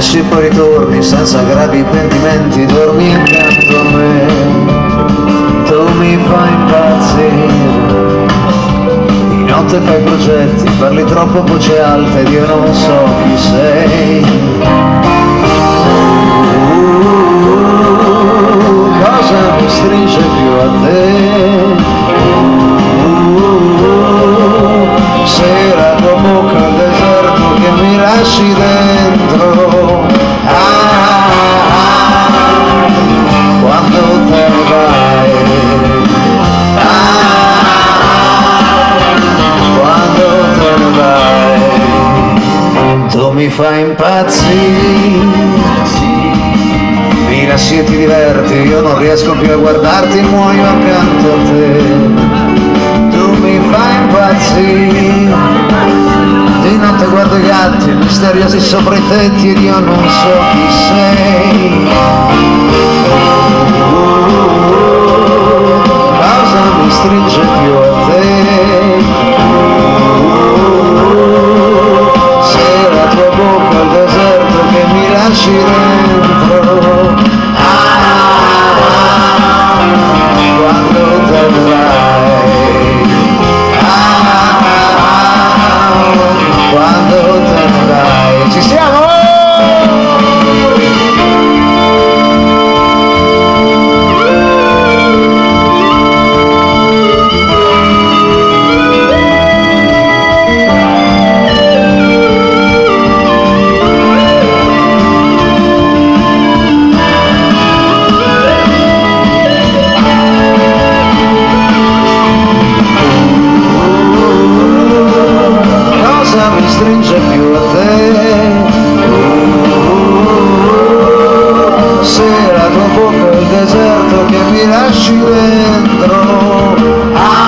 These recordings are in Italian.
lasci e poi ritorni senza gravi pentimenti, dormi accanto a me, tu mi fai impazzire. Di notte fai progetti, parli troppo a voce alta ed io non so chi sei. Mi fai impazzire. Mi lasci e ti diverti, io non riesco più a guardarti, muoio accanto a te. Tu mi fai impazzire. Di notte guardo i gatti, misteriosi sopra i tetti ed io non so chi sei. Dentro.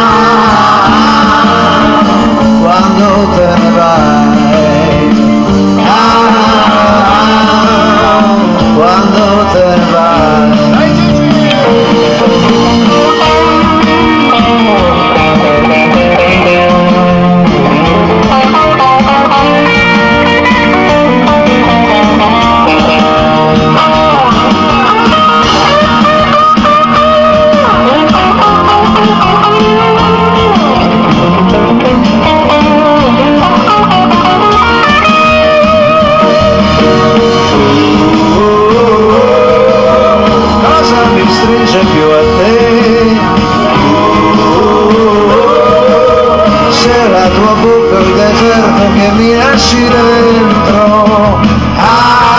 la tua bocca il deserto che mi lasci dentro ah.